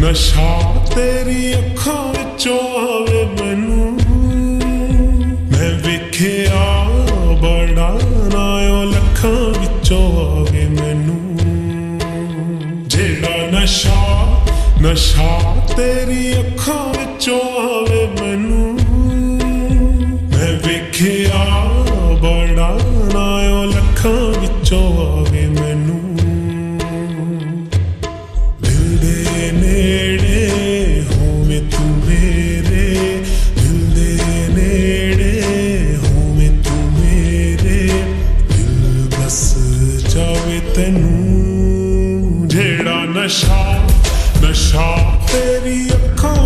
ਨਸ਼ਾ ਤੇਰੀ ਅੱਖਾਂ ਵਿੱਚੋਂ ਆਵੇ ਮੈਨੂੰ। ਮੈਂ ਵੇਖਿਆ ਬੜਾ ਨਾ ਲੱਖਾਂ ਵਿੱਚੋਂ ਆਵੇ ਮੈਨੂੰ। ਜਿਹੜਾ ਨਸ਼ਾ ਨਸ਼ਾ ਤੇਰੀ ਅੱਖਾਂ ਵਿੱਚੋਂ ਆਵੇ ਮੈਨੂੰ। ਮੈਂ ਵੇਖਿਆ ਬੜਾ ਨਾ ਲੱਖਾਂ ਵਿੱਚੋਂ ਆਵੇ ਤੈਨੂੰ ਜਿਹੜਾ ਨਸ਼ਾ ਨਸ਼ਾ ਤੇਰੀ ਅੱਖਾਂ